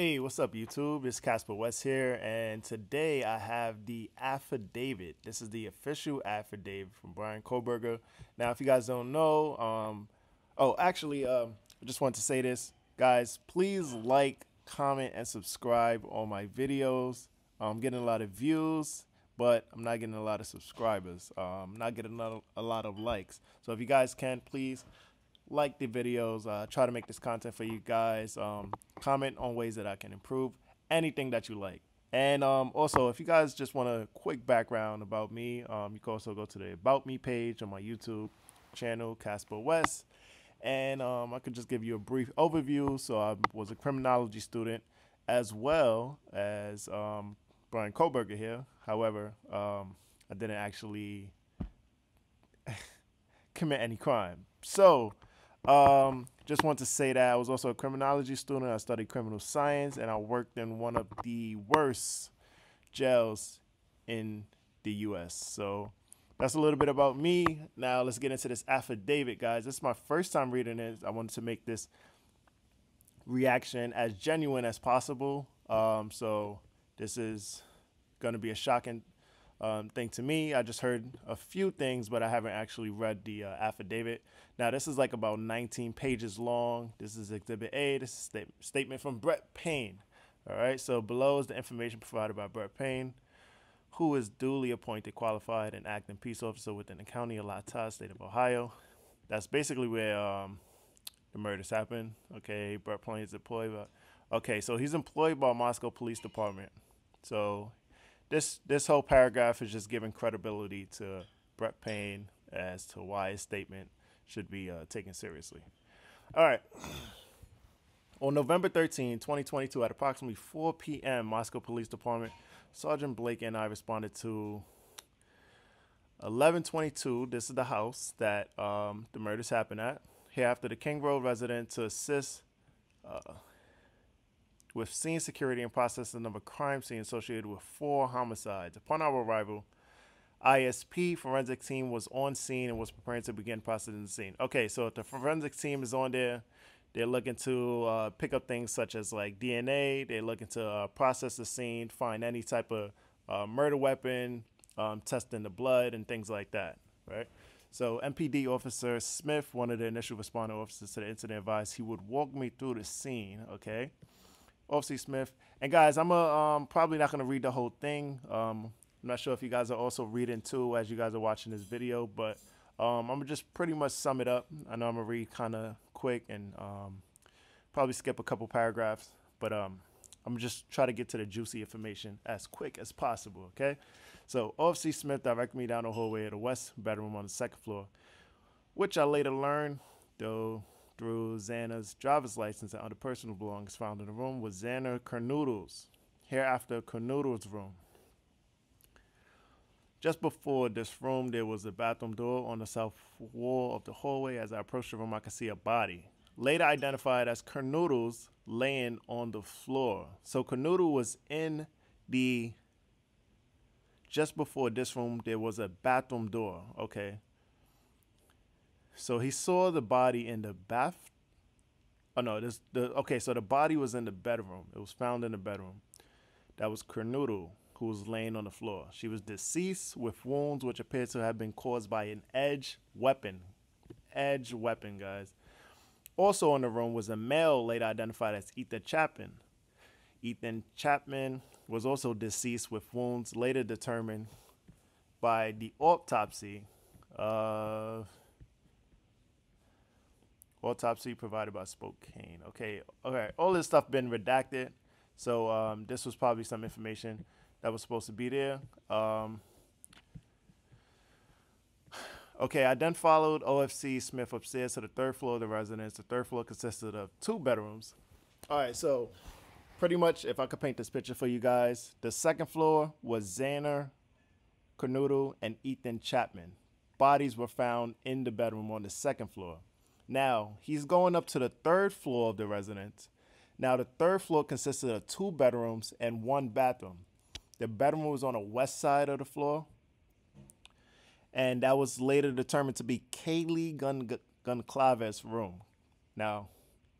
Hey, what's up, YouTube? It's Casper West here, and today I have the affidavit. This is the official affidavit from Bryan Kohberger. Now, if you guys don't know, um, oh, actually, um, I just want to say this, guys. Please like, comment, and subscribe on my videos. I'm getting a lot of views, but I'm not getting a lot of subscribers. Um, I'm not getting a lot of, a lot of likes. So if you guys can, please like the videos. Uh, try to make this content for you guys. Um, comment on ways that I can improve. Anything that you like. And um, also, if you guys just want a quick background about me, um, you can also go to the About Me page on my YouTube channel, Casper West. And um, I could just give you a brief overview. So I was a criminology student as well as um, Bryan Kohberger here. However, um, I didn't actually commit any crime. So um, just want to say that I was also a criminology student. I studied criminal science, and I worked in one of the worst jails in the U.S. So that's a little bit about me. Now let's get into this affidavit, guys. This is my first time reading it. I wanted to make this reaction as genuine as possible. Um, so this is going to be a shocking um, thing to me. I just heard a few things, but I haven't actually read the uh, affidavit. Now, this is like about 19 pages long. This is Exhibit A. This is a sta- statement from Brett Payne. All right, so below is the information provided by Brett Payne, who is duly appointed, qualified, and acting peace officer within the county of Latah, state of Ohio. That's basically where um, the murders happened. Okay, Brett Payne is employed by. Okay, so he's employed by Moscow Police Department. So this this whole paragraph is just giving credibility to Brett Payne as to why his statement should be uh, taken seriously. All right. On November 13, 2022, at approximately 4 p.m., Moscow Police Department, Sergeant Blake and I responded to 1122. This is the house that um, the murders happened at. Here after the King Road resident to assist uh, with scene security and processing of a crime scene associated with four homicides. Upon our arrival, ISP forensic team was on scene and was preparing to begin processing the scene. Okay, so if the forensic team is on there, they're looking to uh, pick up things such as like DNA. They're looking to uh, process the scene, find any type of uh, murder weapon, um, testing the blood and things like that, right? So MPD officer Smith, one of the initial responder officers to the incident, advised he would walk me through the scene. Okay, Officer Smith. And guys, I'm a, um, probably not going to read the whole thing. Um, I'm not sure if you guys are also reading too as you guys are watching this video, but um, I'm going to just pretty much sum it up. I know I'm going to read kind of quick and um, probably skip a couple paragraphs, but um, I'm going to just try to get to the juicy information as quick as possible, okay? So Officer Smith directed me down the hallway of the west bedroom on the second floor, which I later learned, though through Xana's driver's license and other personal belongings found in the room was Xana Kernodles. Hereafter, Kernodles' room. Just before this room, there was a bathroom door on the south wall of the hallway. As I approached the room, I could see a body, later identified as Kernodles, laying on the floor. So Kernodle was in the. Just before this room, there was a bathroom door. Okay, so he saw the body in the bath. Oh no, this the okay. So the body was in the bedroom. It was found in the bedroom. That was Kernodle, who was laying on the floor. She was deceased with wounds which appeared to have been caused by an edge weapon. Edge weapon, guys. Also in the room was a male later identified as Ethan Chapman. Ethan Chapman was also deceased with wounds later determined by the autopsy. Uh, Autopsy provided by Spokane. Okay, all right, All this stuff been redacted, so um, this was probably some information that was supposed to be there. Um, okay, I then followed OFC Smith upstairs to the third floor of the residence. The third floor consisted of two bedrooms. All right, so pretty much, if I could paint this picture for you guys, the second floor was Xander, Kernodle, and Ethan Chapman. Bodies were found in the bedroom on the second floor. Now, he's going up to the third floor of the residence. Now, the third floor consisted of two bedrooms and one bathroom. The bedroom was on the west side of the floor, and that was later determined to be Kaylee Gun Goncalves' room. Now,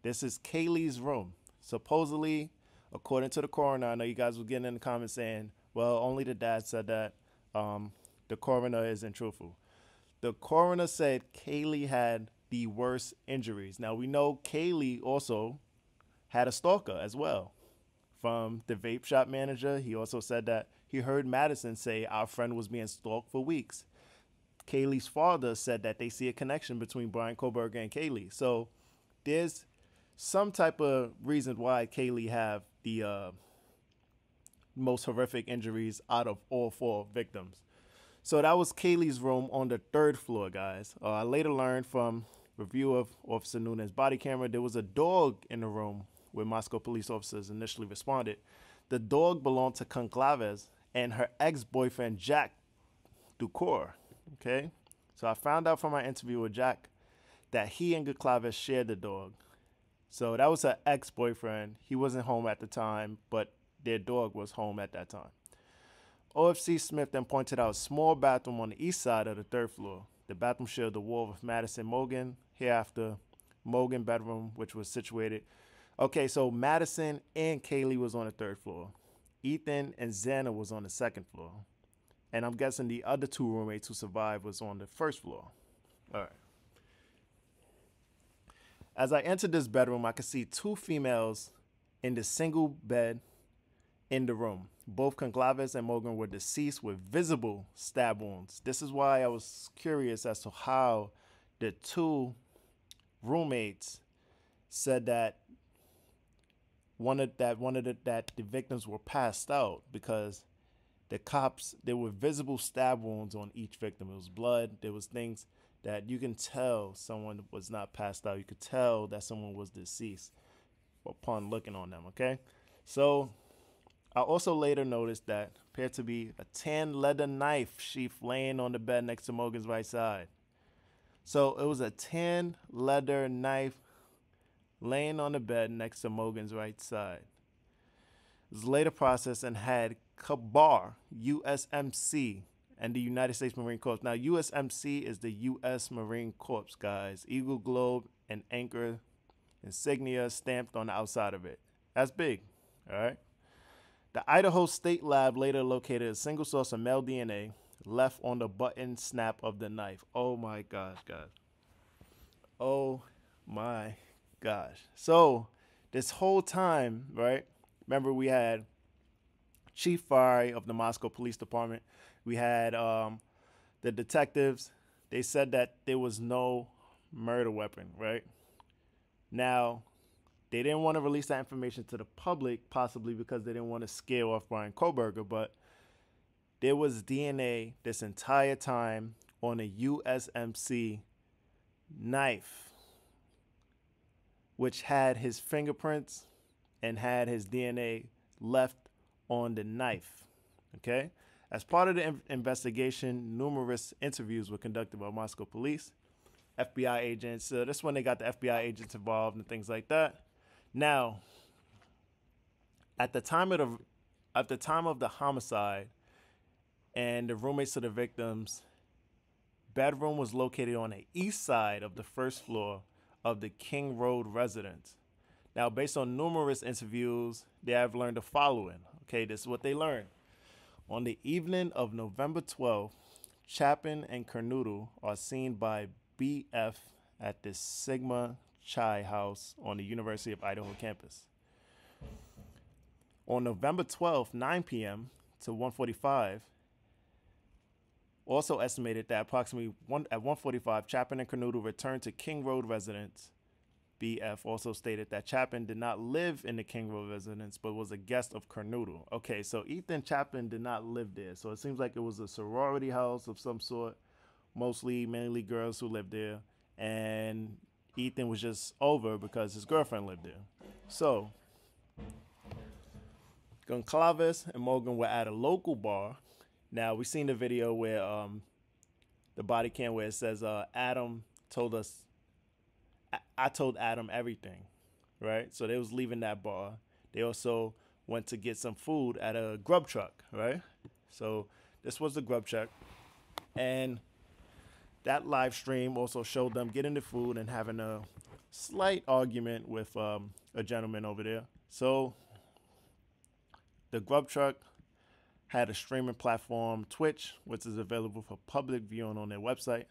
this is Kaylee's room. Supposedly, according to the coroner, I know you guys were getting in the comments saying, well, only the dad said that. Um, the coroner isn't truthful. The coroner said Kaylee had the worst injuries. Now we know Kaylee also had a stalker as well. From the vape shop manager, he also said that he heard Madison say our friend was being stalked for weeks. Kaylee's father said that they see a connection between Bryan Kohberger and Kaylee. So there's some type of reason why Kaylee have the uh, most horrific injuries out of all four victims. So that was Kaylee's room on the third floor, guys. Uh, I later learned from review of Officer Noonan's body camera there was a dog in the room where Moscow police officers initially responded. The dog belonged to Goncalves and her ex-boyfriend Jack DuCoeur. Okay, so I found out from my interview with Jack that he and Goncalves shared the dog. So that was her ex-boyfriend. He wasn't home at the time, but their dog was home at that time. OFC Smith then pointed out a small bathroom on the east side of the third floor. The bathroom shared the wall with Madison Mogen. Hereafter, Mogen bedroom, which was situated. Okay, so Madison and Kaylee was on the third floor. Ethan and Xana was on the second floor. And I'm guessing the other two roommates who survived was on the first floor. All right. As I entered this bedroom, I could see two females in the single bed in the room. Both Goncalves and Mogen were deceased with visible stab wounds. This is why I was curious as to how the two roommates said that one of that one of the, that the victims were passed out because the cops there were visible stab wounds on each victim. It was blood. There was things that you can tell someone was not passed out. You could tell that someone was deceased upon looking on them. Okay, so I also later noticed that appeared to be a tan leather knife sheath laying on the bed next to Morgan's right side. So it was a tan leather knife laying on the bed next to Morgan's right side. It was later processed and had KA-BAR, USMC, and the United States Marine Corps. Now, USMC is the U.S. Marine Corps, guys. Eagle Globe and Anchor insignia stamped on the outside of it. That's big, all right? The Idaho State Lab later located a single source of male DNA left on the button snap of the knife. Oh my gosh, guys. Oh my gosh. So, this whole time, right? Remember, we had Chief Fry of the Moscow Police Department. We had um, the detectives. They said that there was no murder weapon, right? Now, they didn't want to release that information to the public, possibly because they didn't want to scare off Bryan Kohberger, but there was DNA this entire time on a USMC knife, which had his fingerprints and had his DNA left on the knife. Okay? As part of the investigation, numerous interviews were conducted by Moscow police, FBI agents. Uh, that's when they got the FBI agents involved and things like that. Now, at the time of the at the time of the homicide and the roommates of the victims, bedroom was located on the east side of the first floor of the King Road residence. Now, based on numerous interviews, they have learned the following. Okay, this is what they learned. On the evening of November 12th, Chapin and Kernodle are seen by BF at the Sigma Chi House on the University of Idaho campus. On November 12th, 9 p.m. to 1:45, also estimated that approximately one, at 1:45, Chapin and Kernodle returned to King Road residence. BF also stated that Chapin did not live in the King Road residence, but was a guest of Kernodle. Okay, so Ethan Chapin did not live there, so it seems like it was a sorority house of some sort, mostly mainly girls who lived there, and Ethan was just over because his girlfriend lived there. So, Goncalves and Mogen were at a local bar. Now we've seen the video where um, the body cam where it says uh, Adam told us. I-, I told Adam everything, right? So they was leaving that bar. They also went to get some food at a grub truck, right? So this was the grub truck, and that live stream also showed them getting the food and having a slight argument with um, a gentleman over there. So the Grub Truck had a streaming platform, Twitch, which is available for public viewing on their website.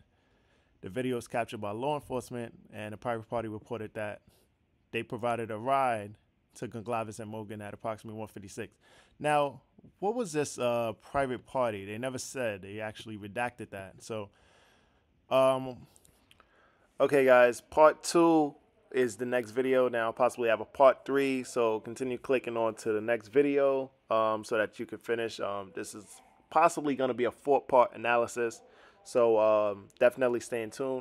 The video was captured by law enforcement, and the private party reported that they provided a ride to Goncalves and Morgan at approximately 156. Now, what was this uh, private party? They never said. They actually redacted that. So, um, okay, guys, part two is the next video. Now, possibly have a part three. So continue clicking on to the next video um, so that you can finish. Um, this is possibly going to be a four part analysis. So um, definitely stay in tune.